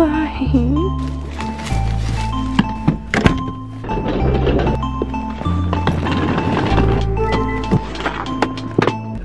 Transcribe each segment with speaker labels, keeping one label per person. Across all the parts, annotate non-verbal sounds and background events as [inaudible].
Speaker 1: Bye.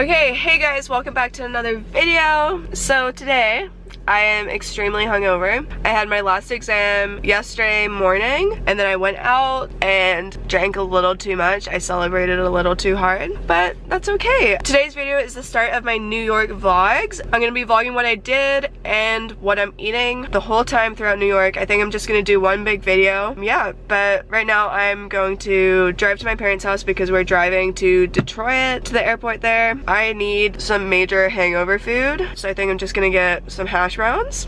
Speaker 1: Okay, hey guys, welcome back to another video. So today, I am extremely hungover. I had my last exam yesterday morning and then I went out and drank a little too much. I celebrated a little too hard, but that's okay. Today's video is the start of my New York vlogs. I'm gonna be vlogging what I did and what I'm eating the whole time throughout New York. I think I'm just gonna do one big video. Yeah, but right now I'm going to drive to my parents' house because we're driving to Detroit to the airport there. I need some major hangover food, so I think I'm just gonna get some hash browns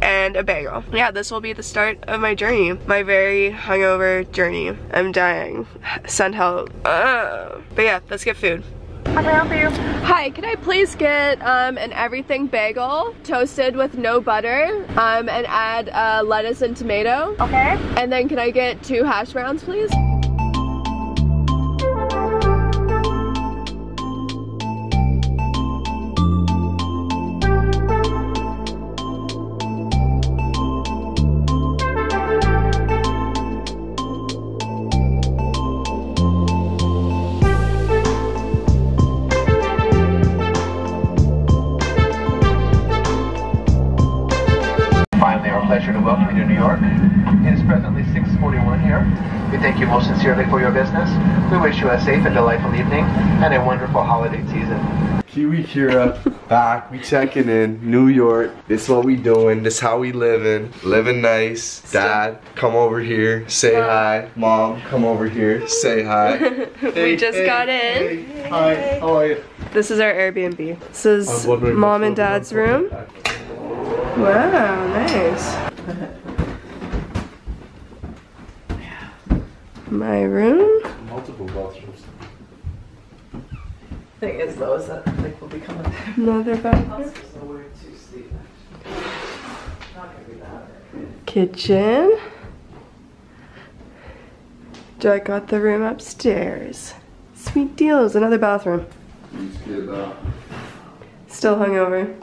Speaker 1: and a bagel. Yeah, this will be the start of my journey. My very hungover journey. I'm dying. Send help. Uh. But yeah, let's get food. How can I help you? Hi, can I please get um, an everything bagel, toasted with no butter, um, and add uh, lettuce and tomato?
Speaker 2: Okay.
Speaker 1: And then can I get two hash browns, please?
Speaker 3: Pleasure to welcome you to New York. It is presently 6:41 here. We thank you most sincerely for your business. We wish you a safe and delightful evening and a wonderful holiday season.
Speaker 4: Kiwi Kira back. We checking in. New York. This what we doing. This how we living. Living nice. Dad, come over here. Say hi. Mom, come over here. Say hi. [laughs]
Speaker 1: we just got in.
Speaker 4: hey. Hi. How are you?
Speaker 1: This is our Airbnb. This is
Speaker 4: I was wondering
Speaker 1: mom and dad's room. Wow, nice. [laughs] My room.
Speaker 4: Multiple bathrooms.
Speaker 2: Thing is though, is that like we'll be coming [laughs] back.
Speaker 1: Another bathroom.
Speaker 2: There's nowhere to sleep. Not gonna be that.
Speaker 1: Kitchen. Jack got the room upstairs. Sweet deals. Another bathroom.
Speaker 4: Let's get that.
Speaker 1: Still hungover.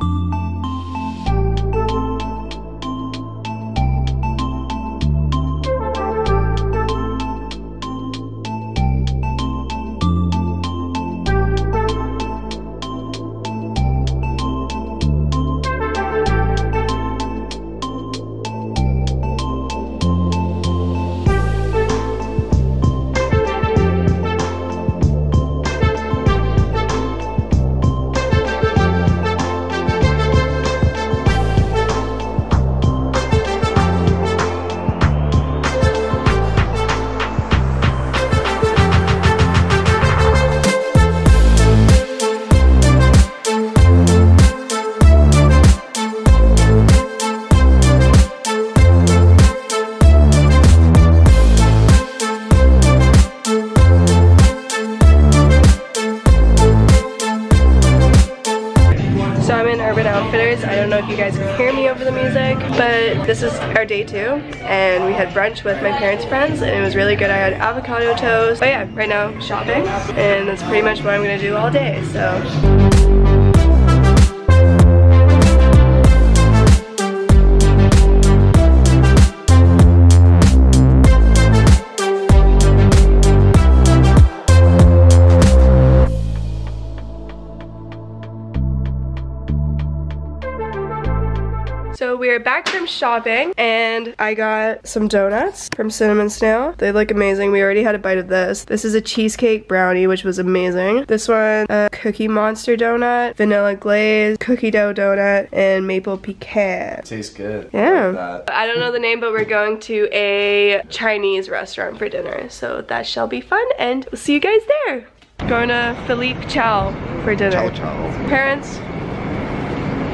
Speaker 1: Urban Outfitters. I don't know if you guys can hear me over the music, but this is our day two. And we had brunch with my parents' friends and it was really good. I had avocado toast. But yeah, right now shopping. And that's pretty much what I'm gonna do all day, so. So from shopping and I got some donuts from Cinnamon Snail. They look amazing. We already had a bite of this. This is a cheesecake brownie, which was amazing. This one, a cookie monster donut, vanilla glaze, cookie dough donut, and maple pecan.
Speaker 4: Tastes good.
Speaker 1: Yeah.
Speaker 4: Like.
Speaker 1: I don't know the name, but we're going to a Chinese restaurant for dinner. So that shall be fun and we'll see you guys there. Going to Philippe Chow for dinner.
Speaker 4: Ciao, ciao.
Speaker 1: Parents,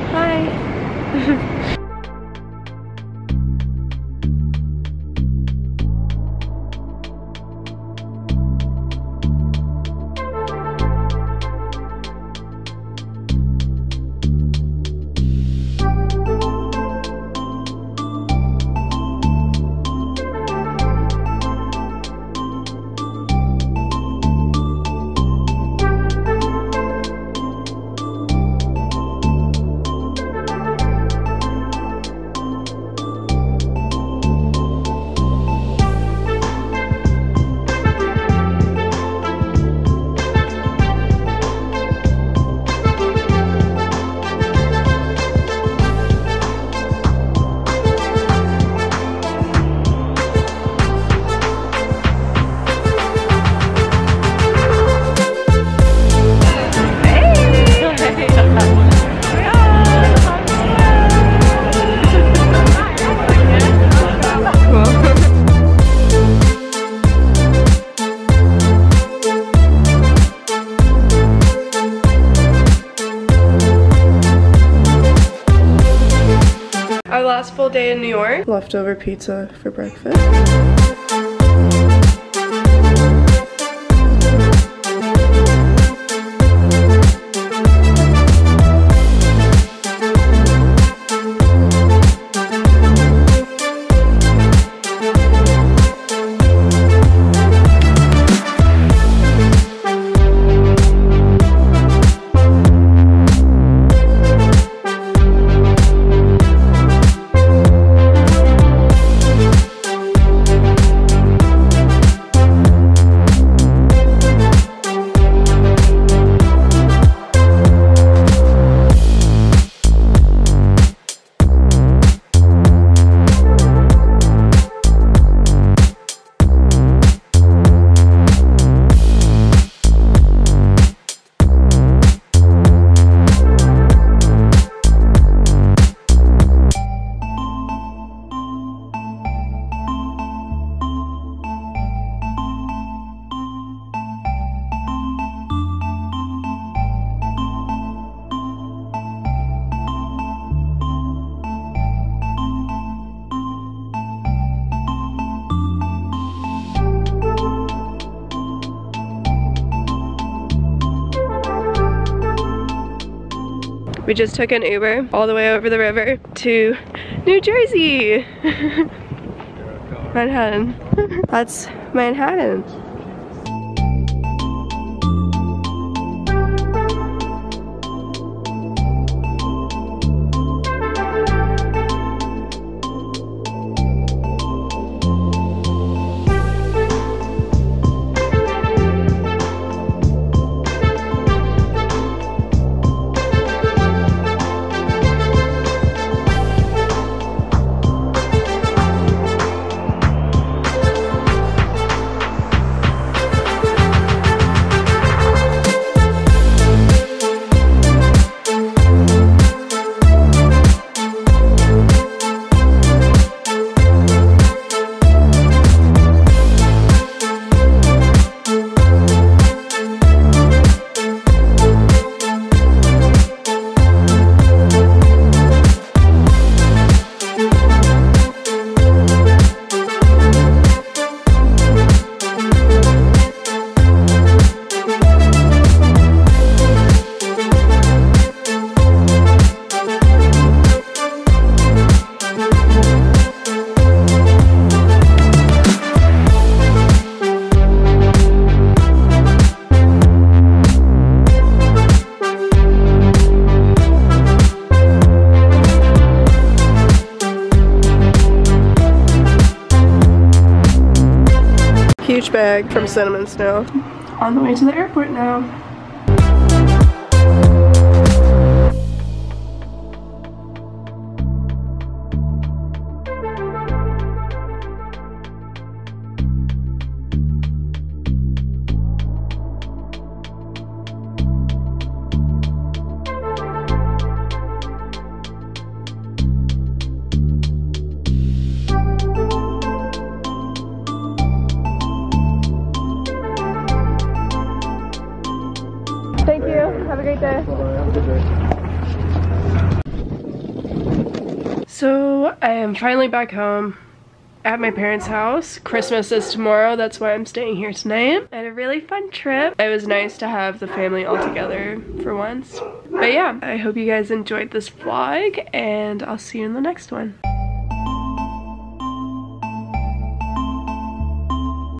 Speaker 1: hi. [laughs] last full day in New York. Leftover pizza for breakfast. We just took an Uber all the way over the river to New Jersey. [laughs] Manhattan. [laughs] That's Manhattan. Bag from Cinnamon Snail. On the way to the airport now. Am finally back home at my parents' house. Christmas is tomorrow, that's why I'm staying here tonight. I had a really fun trip. It was nice to have the family all together for once. But yeah, I hope you guys enjoyed this vlog and I'll see you in the next one.